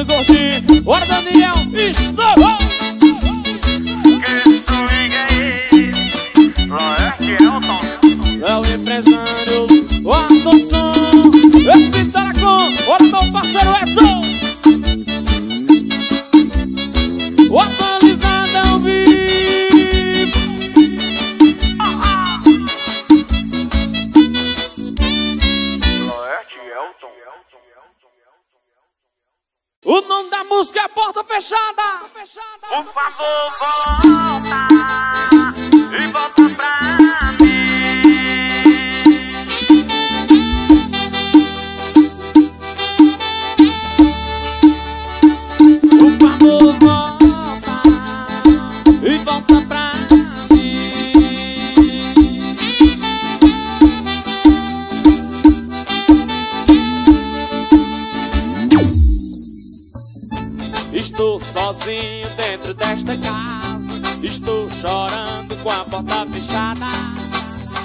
Luciano Gordinho.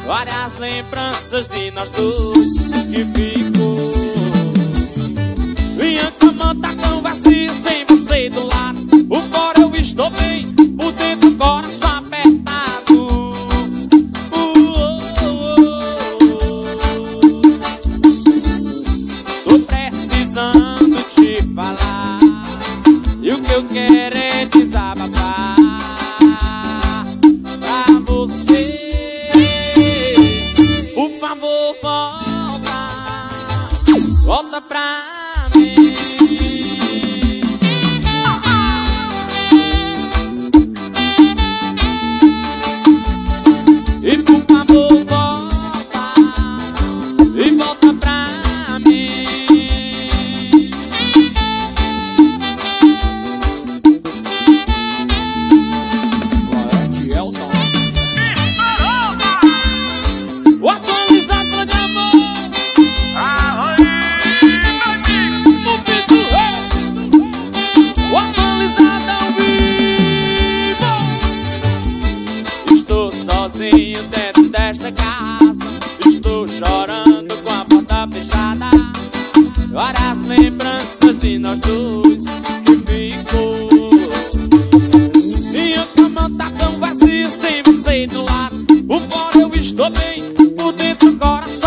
Várias lembranças de nós dois que ficou. Minha cama tá tão vazia O fora eu estou bem, por dentro o coração.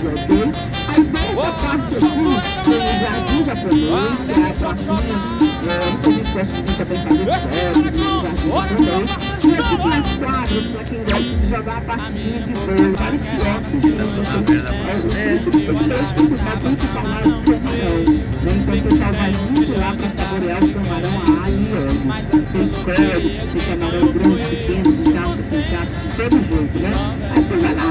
brasileiro. Aí vai parte aqui, tem o jardim japonês, que é a pracinha, é, tem o teste de pensamento, é, o jardim japonês jogar a partidinha de boa. Vários quiosques né? então, de lanche. Né? É o que falar do camarão. Então o pessoal vai muito lá para saborear o camarão a alho e óleo. Tem código, tem camarão grande, pequeno, picado, picado, de todo jeito, né? Aí você vai lá,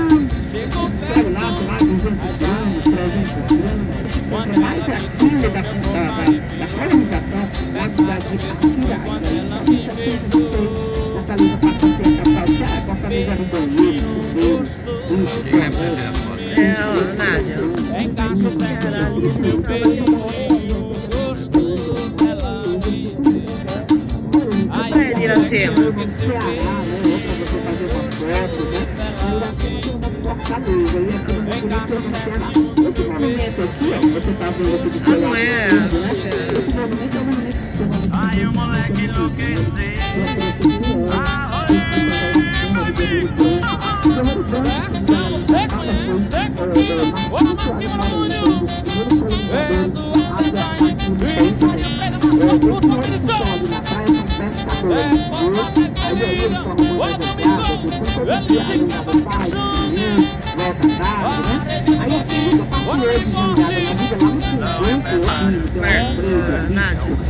escolhe lá, lá, 200 gramas, 300 gramas. É mais aquilo da, da, da, da colonização, da cidade de Partiragem. Isso é tudo Fortaleza passou pela capital com a camisa do Bolívia, do Quem lembra da primeira foto? Eu, Nádia. Encaixa o certo gostoso ela me deu. Ai, eu não sei o que se. Não é? Esse o moleque enlouqueceu. Ah! São você conhece, o matrimônio. É. É, vida, meu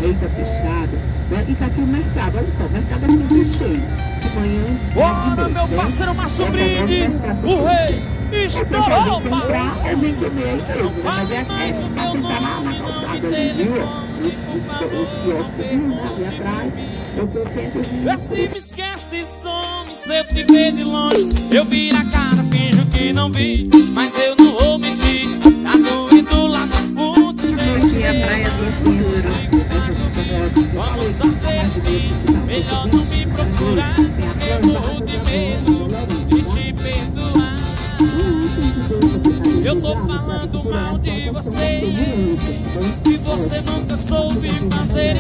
eita fechada, né? E tá aqui o mercado, olha só, o mercado é sempre cheio. De manhã, Bora, meu parceiro Márcio Brindes, o rei estourou, Tem pá. pra é vender meio mesmo, eu Vê se me esquece, some, se eu te ver de longe. Eu viro a cara, finjo que não vi Mas eu não vou mentir. Tá doendo lá no fundo Sei que praia do Pintura. Vamos fazer assim Melhor não me procurar Eu morro de medo de te perdoar eu tô falando mal de você. Que você nunca soube fazer.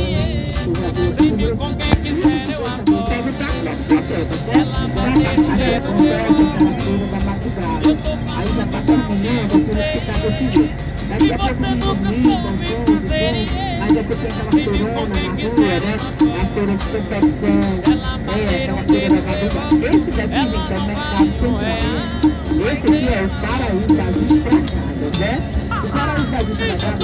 Se viu com quem quiser eu adoro Se ela bater de jeito eu Eu tô falando mal de você. Que você nunca soube fazer. Se viu com quem quiser eu adoro Se ela bater um dedo eu adoro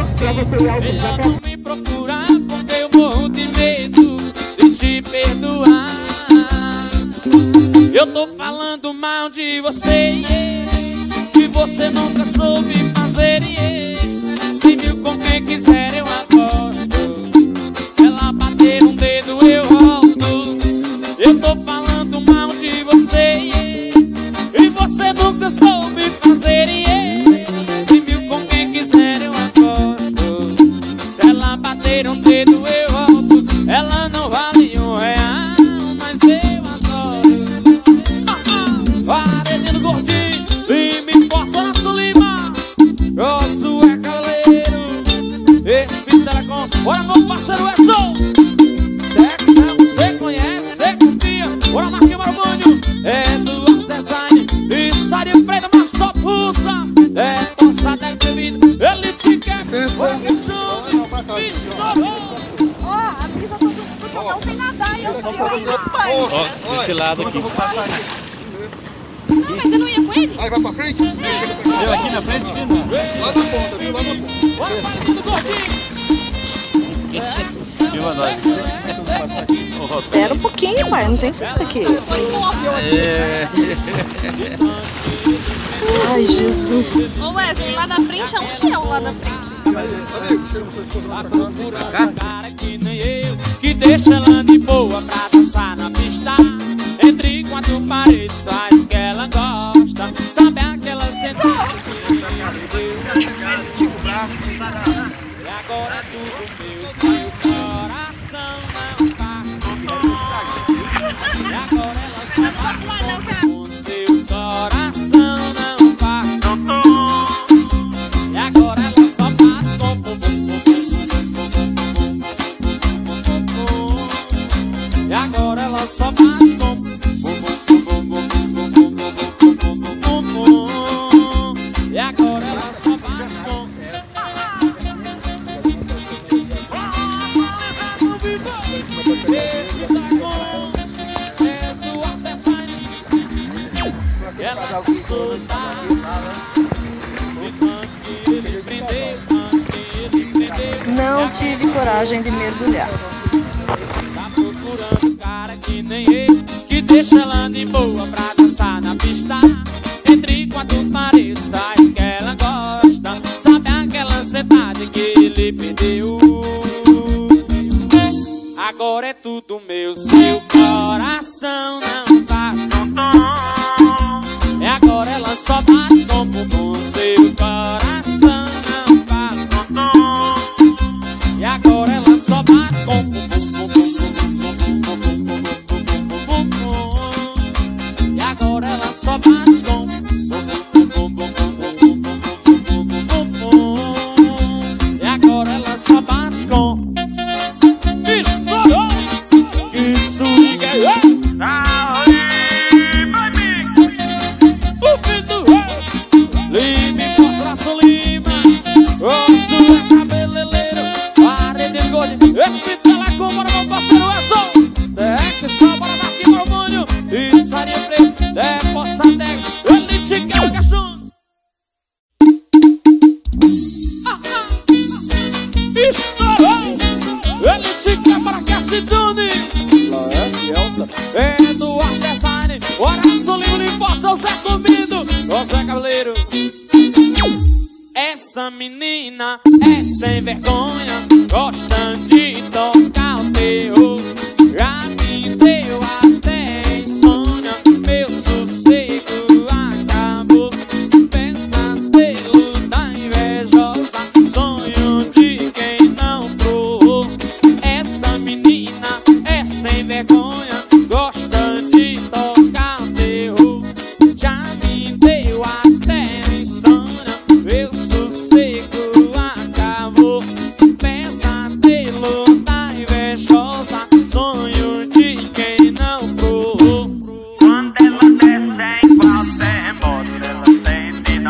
ao Melhor não me procurar Porque eu morro de medo de te perdoar. Eu tô falando mal de você Que você nunca soube fazer. Se mil com quem quiser eu aposto Se ela bater um dedo eu volto. Eu tô falando mal de você E você nunca soube fazer away. Ó, desse lado aqui. Não, mas eu não ia com ele? Aí vai pra frente? Eu aqui na frente, Lá na ponta, viu? Lá na ponta. Bora Marquinhos Gordinho Filma nós. Espera um pouquinho, pai. Não tem isso aqui. É. Ai, Jesus. Ô Wesley, lá na frente é um céu lá na frente. Tá procurando deixa ela de boa pra dançar na pista. Entre quatro paredes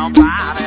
down by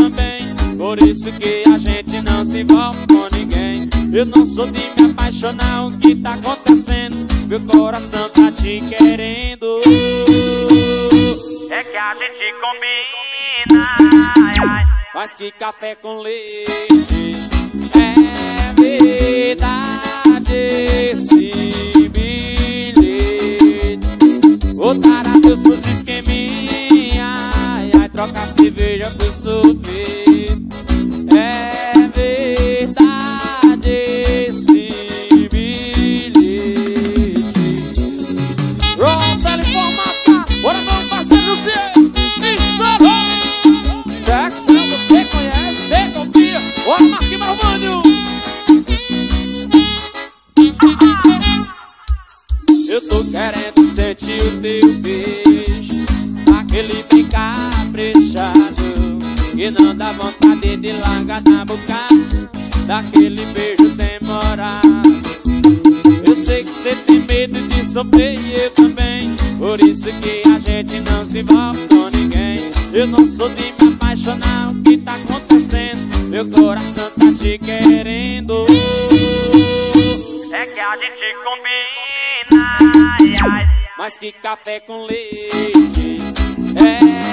também. Por isso que a gente não se envolve com ninguém. Eu não sou de me apaixonar, o que tá acontecendo? Meu coração tá te querendo. É que a gente combina Mas que café com leite É verdade esse bilhete. Vou dar adeus pros esqueminhas Troca cerveja por sorvete É verdade esse bilhete Ronda ele formata tá. Bora não parceiro C Estourou Jackson você conhece, você confia. Bora Marquinhos Marmanho Eu tô querendo sentir o teu beijo. Aquele brincar caprichado E não dá vontade de largar na boca Daquele beijo demorado. Eu sei que você tem medo de sofrer e eu também. Por isso que a gente não se envolve com ninguém. Eu não sou de me apaixonar, o que tá acontecendo? Meu coração tá te querendo. É que a gente combina mas que café com leite.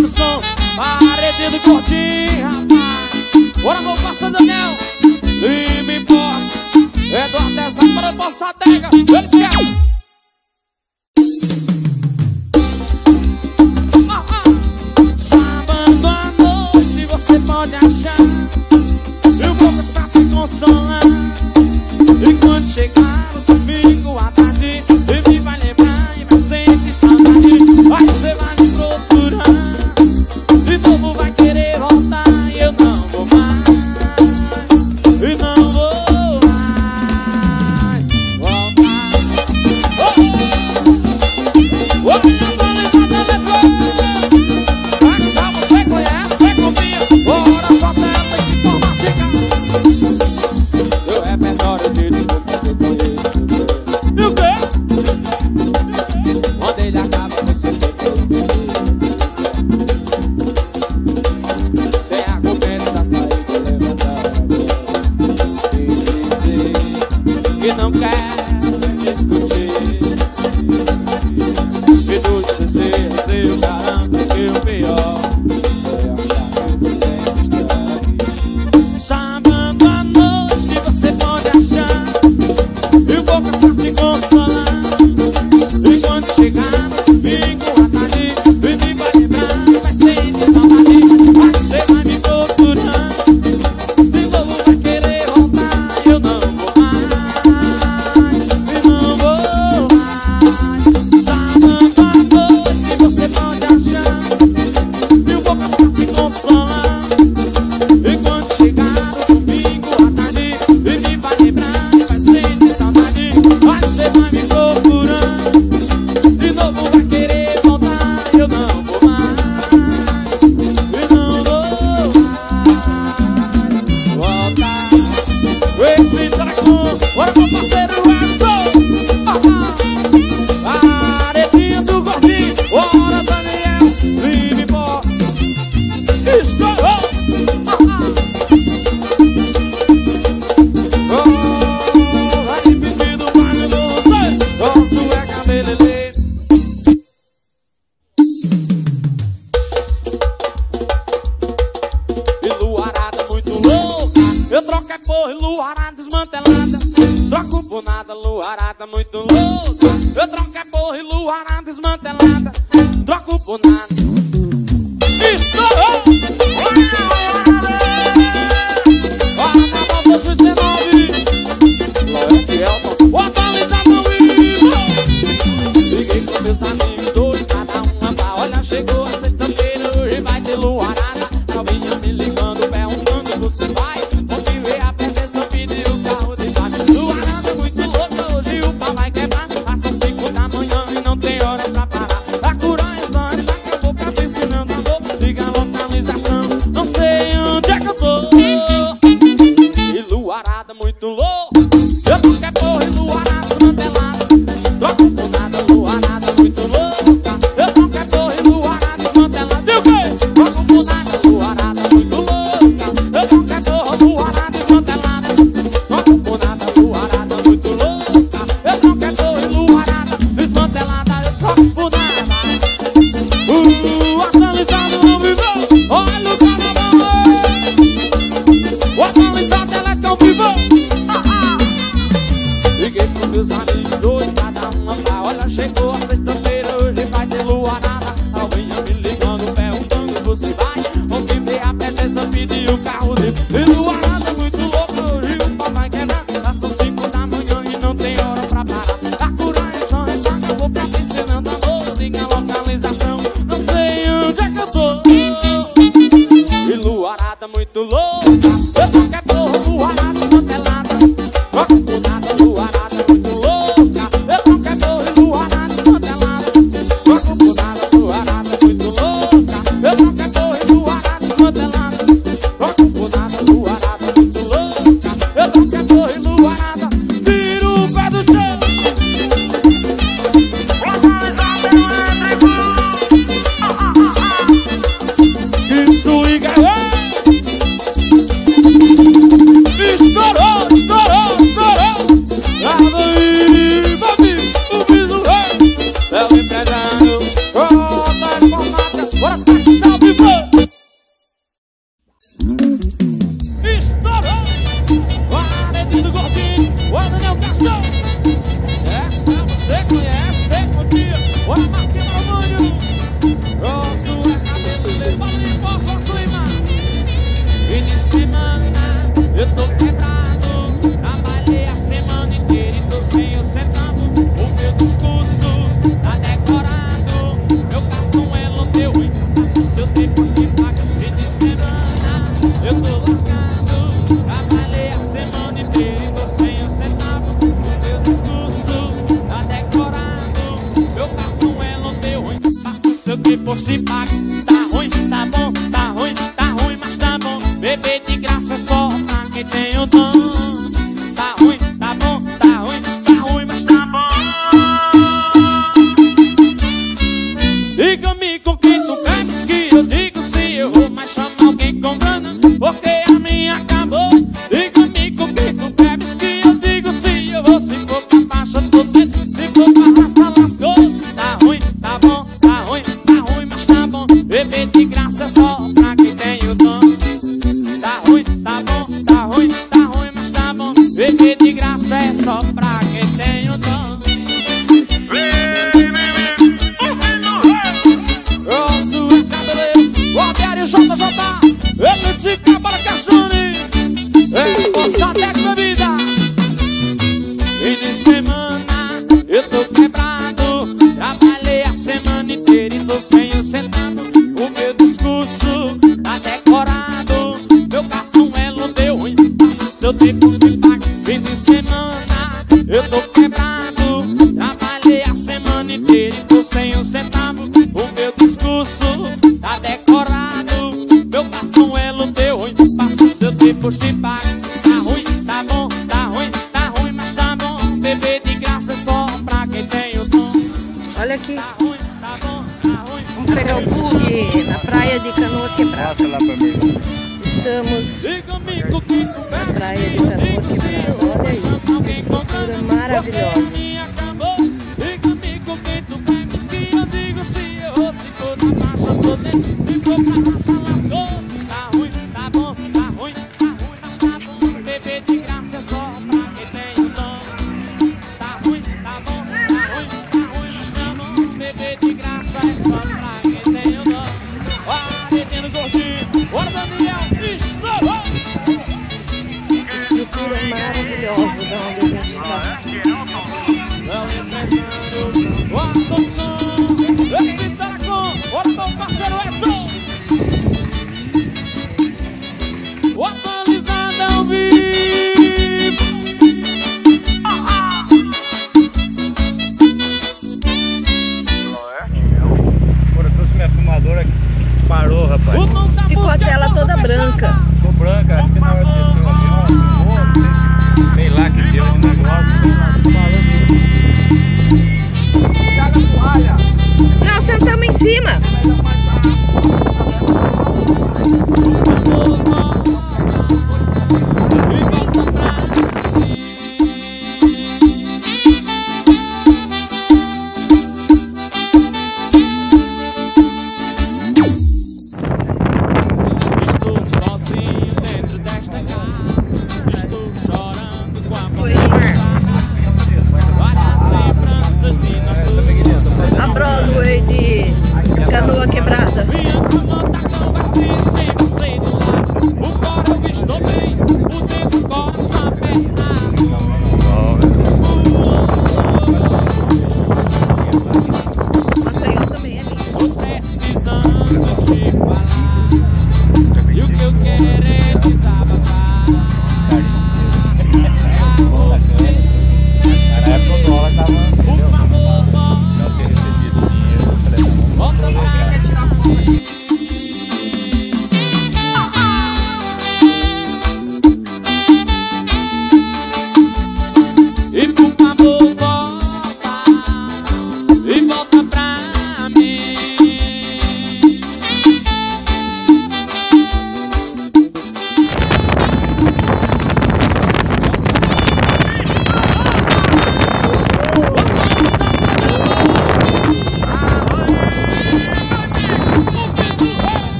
produção. Paredinho do Cortinho, rapaz. Bora, meu parceiro Daniel. Lima Importes. É do artesão para a Passadega. Ele te ah, ah. noite você pode achar Eu vou gostar de consolar E quando chegar Não sei Tu bebes que eu digo se vou mais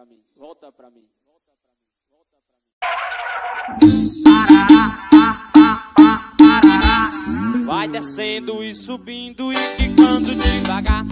Volta para mim. Volta para mim. Volta para mim. Volta parará, mim. Vai descendo e subindo e ficando devagar.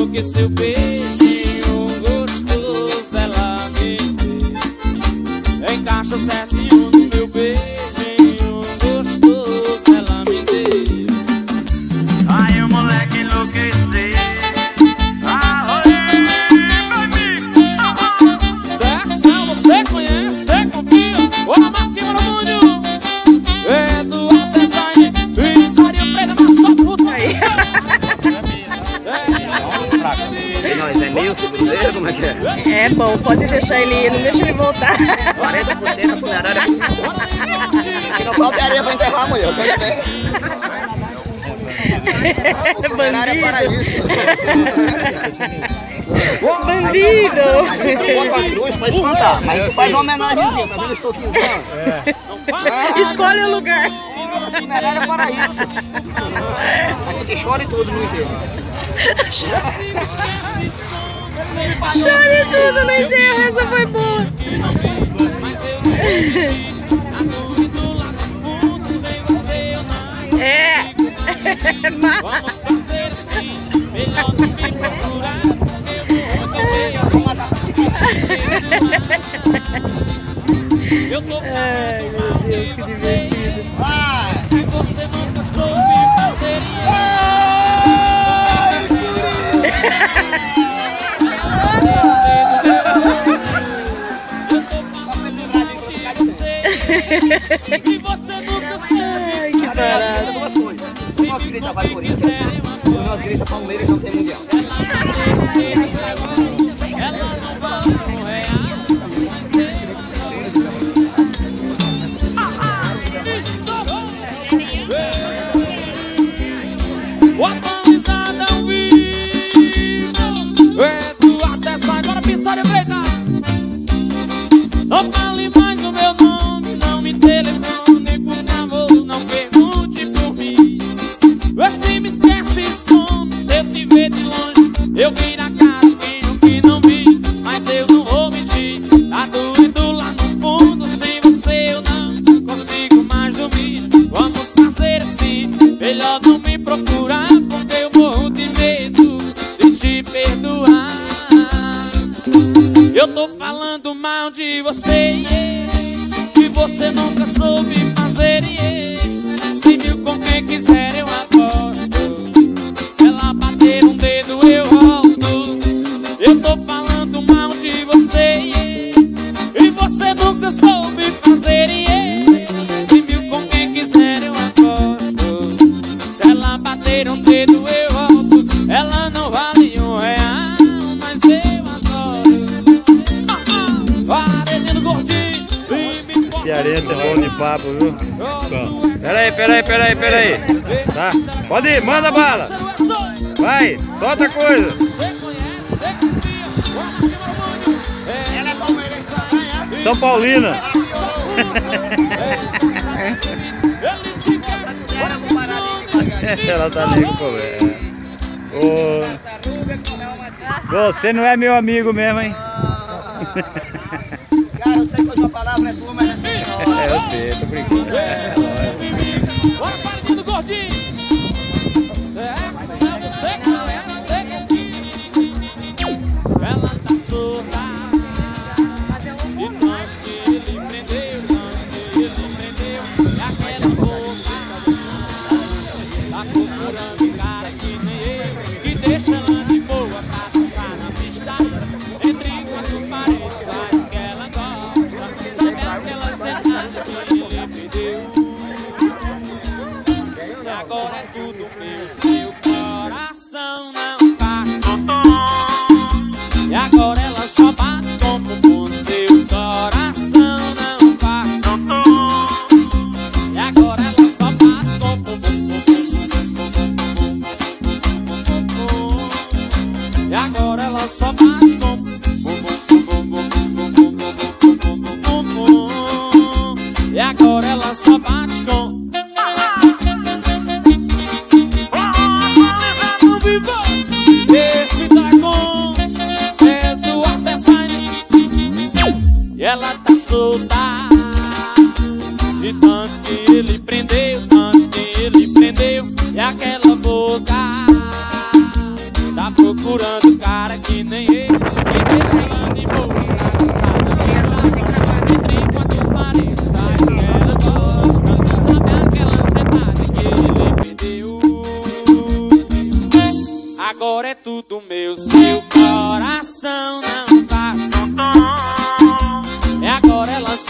Porque seu beijinho gostoso ela me deu Encaixa o certinho no meu beijo É bom, pode deixar ele ir, não deixa ele voltar. 40% funerária. Não falta areia vai enterrar, mulher. Funerária é paraíso. Ô, bandido! Tá uma pra mas a gente faz uma homenagem, tá? Estou. É. Escolhe o lugar. Funerária é paraíso. A gente chora em tudo no inteiro. Chore tudo no enterro, essa foi boa. É. Vamos fazer assim, melhor não me procurar. Eu tô falando mal de você. Vai! E você nunca soube fazer. Vai! e você nunca sabe. Ai, que barato. Se me quiser. brabo, viu? peraí, Pera aí, pera aí, pera aí, pera aí. Tá? Pode ir, manda bala. Vai, solta a coisa. São Paulina. Ela tá ali com O. Você não é meu amigo mesmo, hein?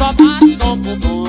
Só bate com o bumbum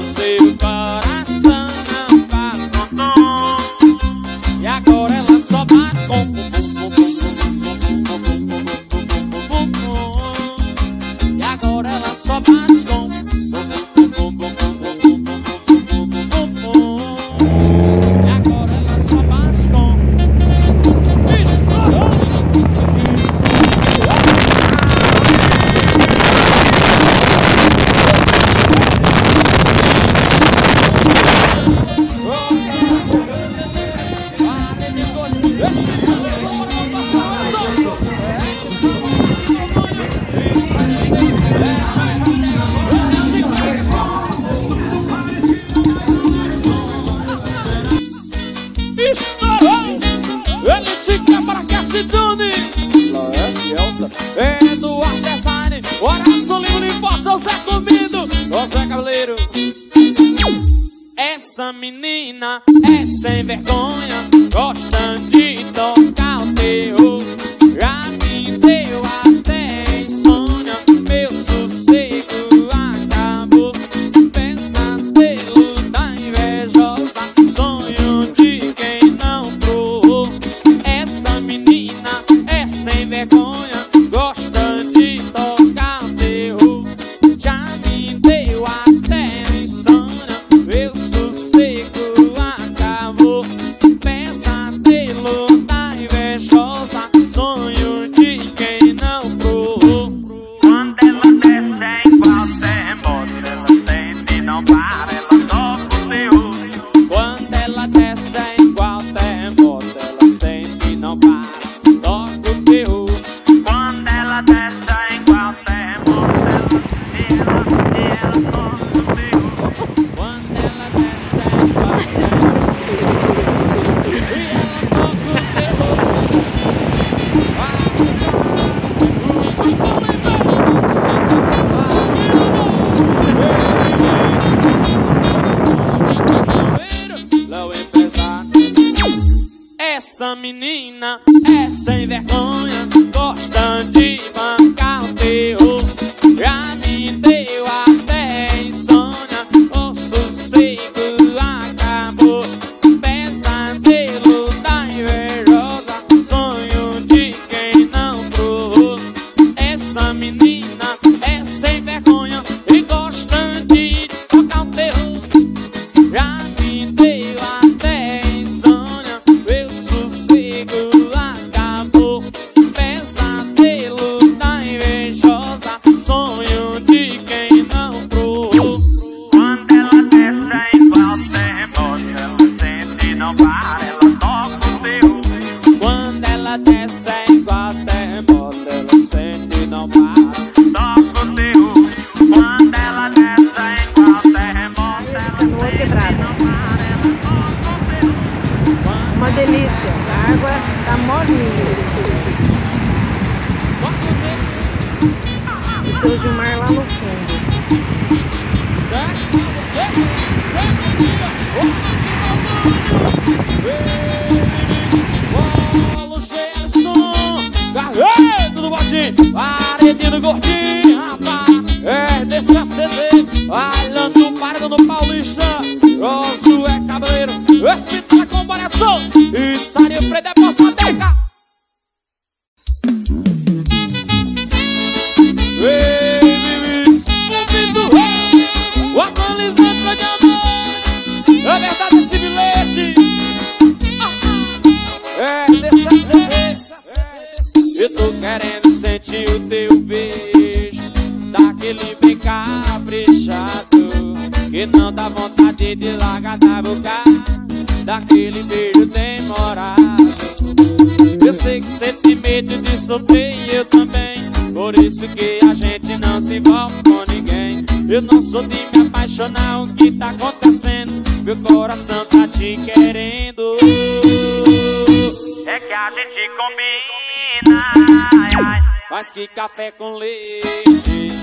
Mas que café com leite.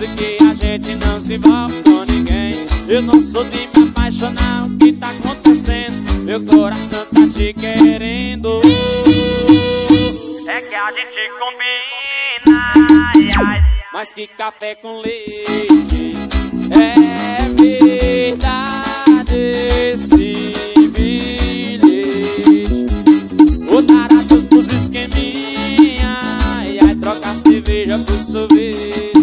disse que a gente não se envolve com ninguém Eu não sou de me apaixonar, o que tá acontecendo? Meu coração tá te querendo É que a gente combina ai, ai. Mas que café com leite É verdade esse bilhete Vou dar adeus esqueminha E aí trocar cerveja por sorvete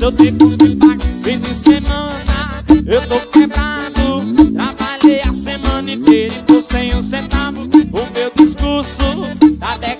Seu tempo que paga Fim de semana Eu tô quebrado. Trabalhei a semana inteira E tô sem um centavo. O meu discurso Tá década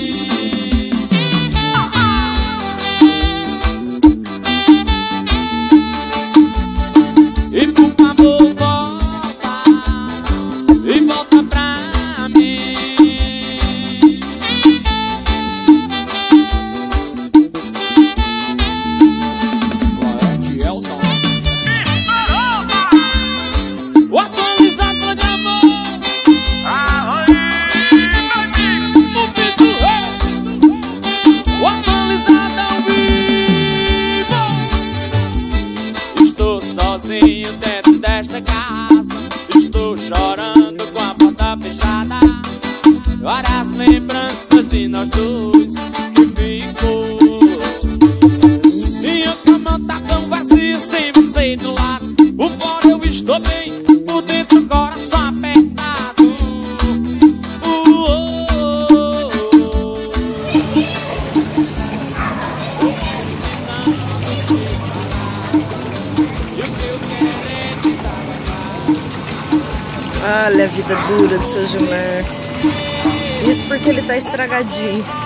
tá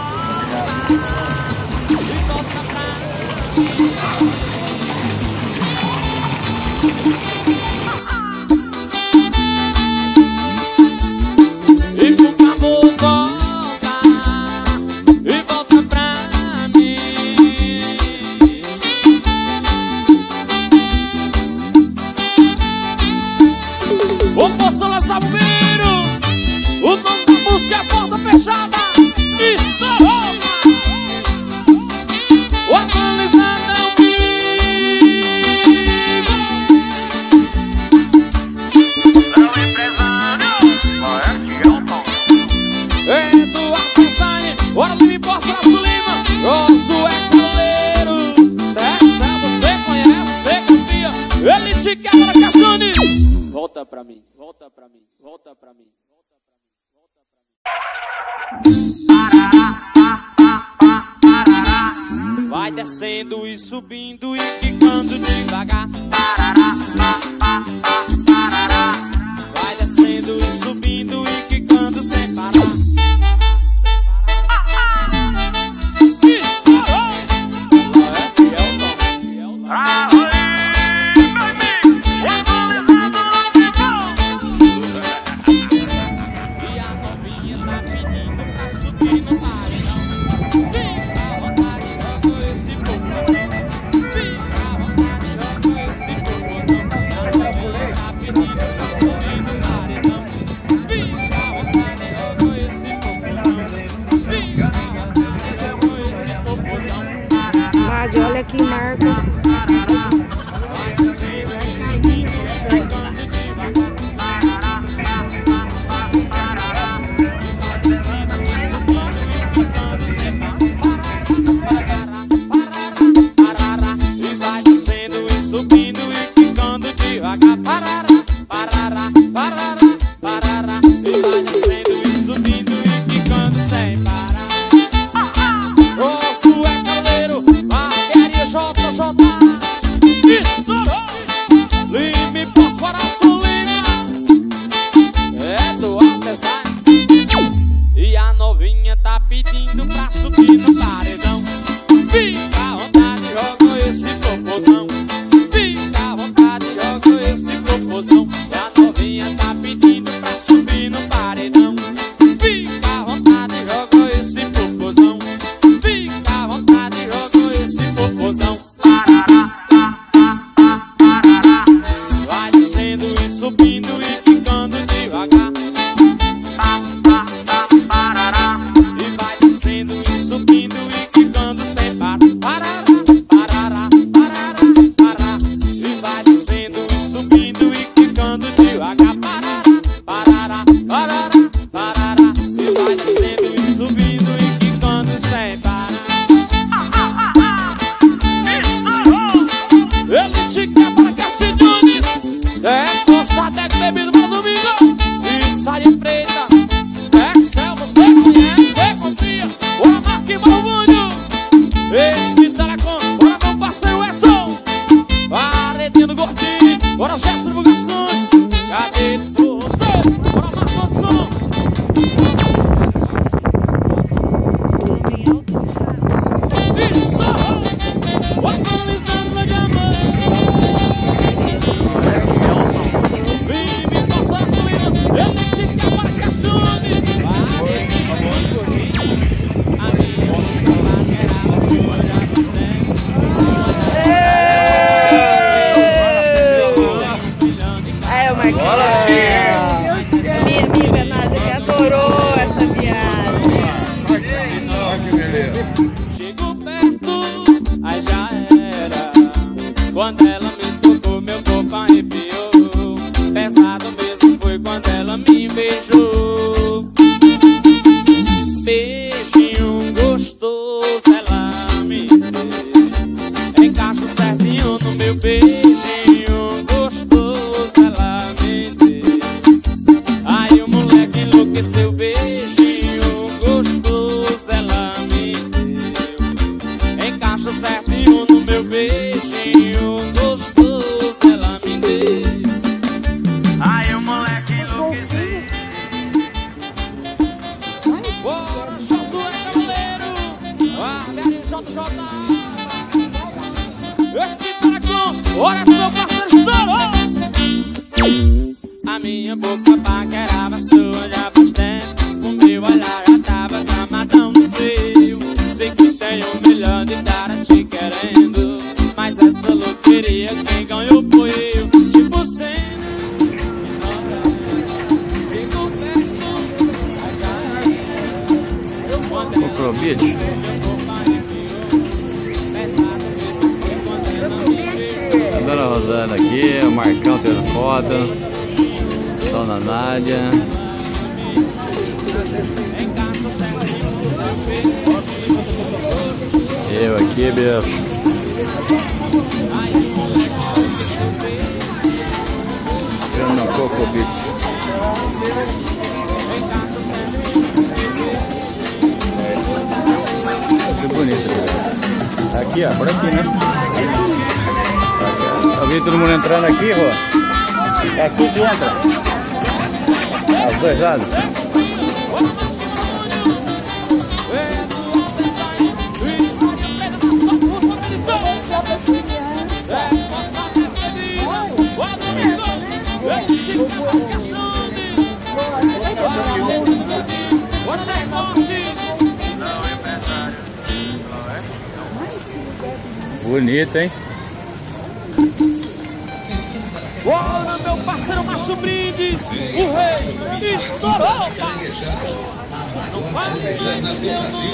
Estratégia na do Brasil.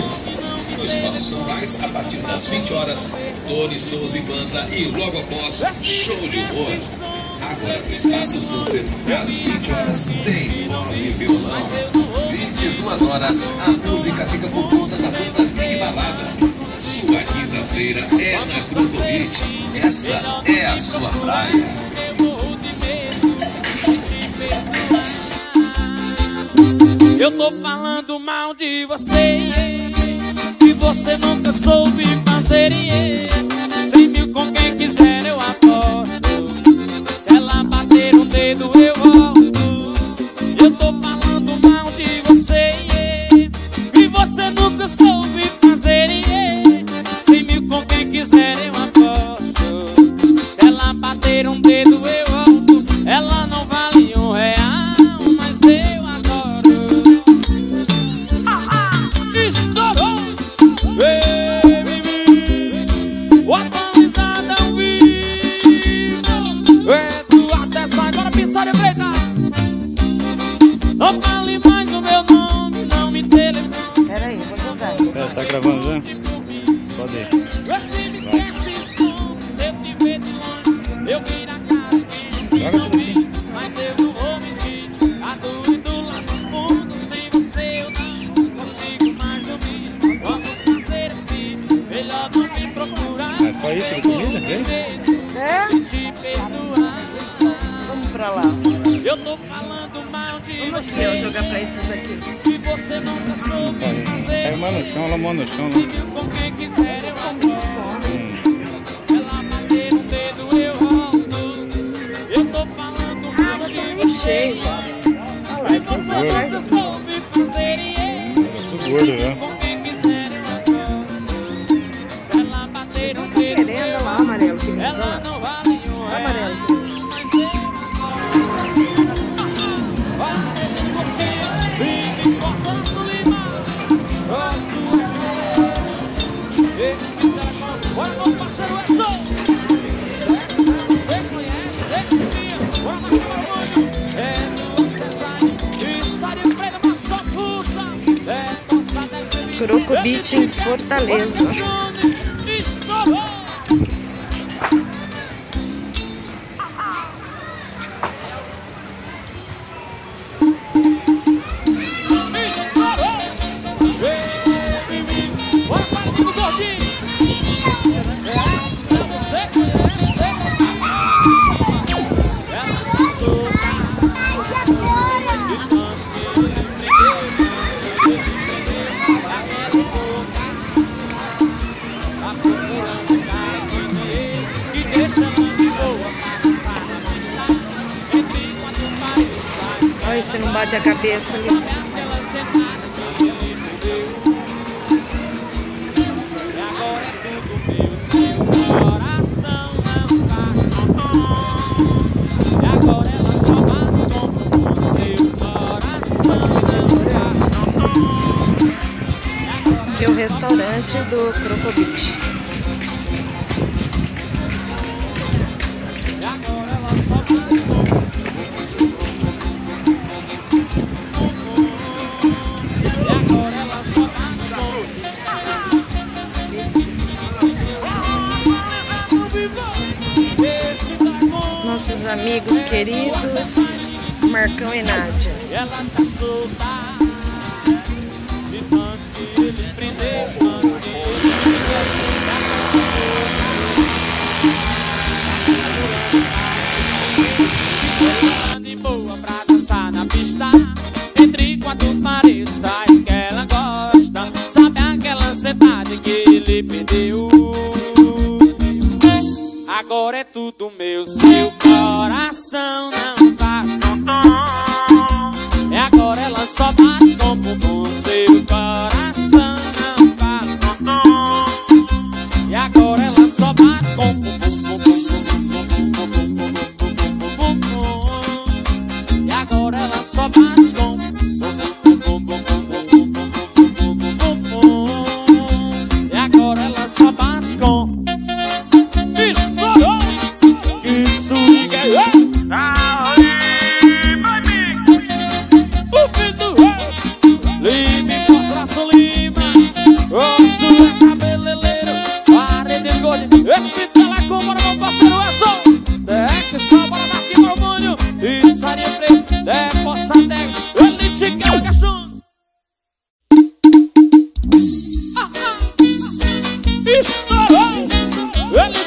No Espaço São Mais, a partir das 20 horas, Tony Souza e Banda e logo após, show de humor. Agora no Espaço Sunset, às 20 horas, tem voz e violão. 22 horas, a música fica por conta da banda Big Balada. Sua quinta-feira é na Cruz Beach. Essa é a sua praia. Eu tô falando mal de você Que você nunca soube fazer Sem mil com quem quiser eu aposto. Se ela bater o dedo eu volto. Eu tô falando mal de você Que você nunca soube fazer Sem mil com quem quiser eu aposto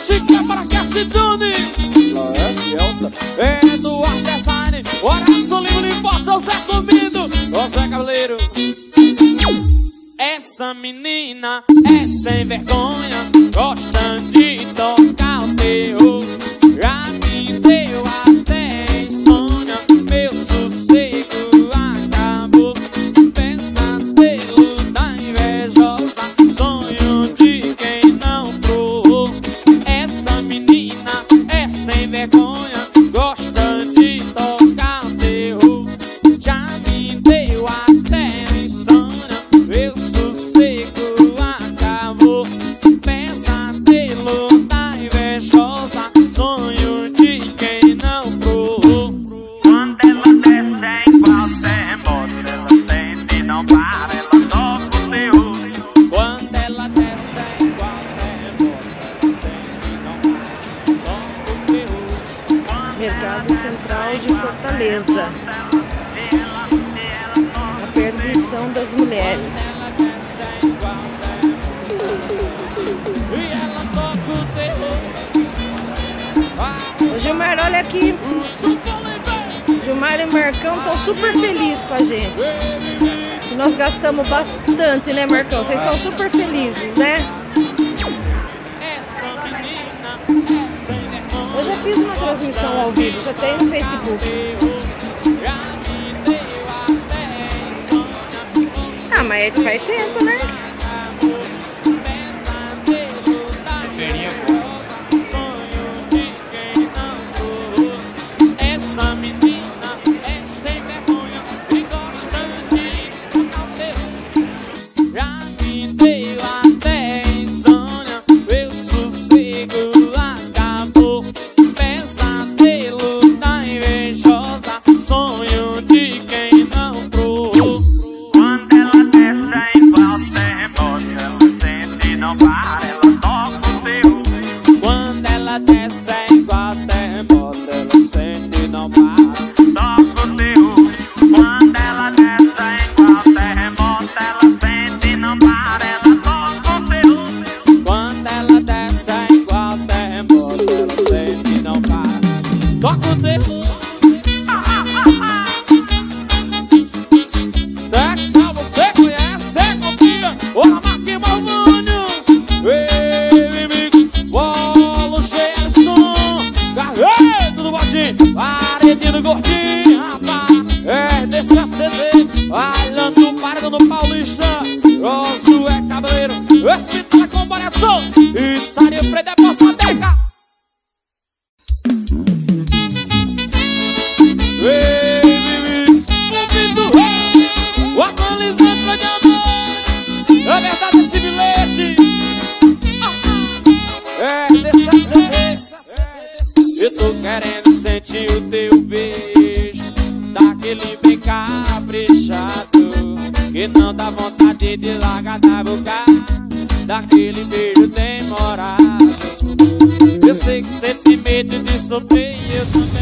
Se quebra que tunes. É, é do Design Horácio Lima, não importa, o Zé Comido. José Zé essa menina é sem vergonha, gosta de tocar o teu. Já me deu a sofrer e eu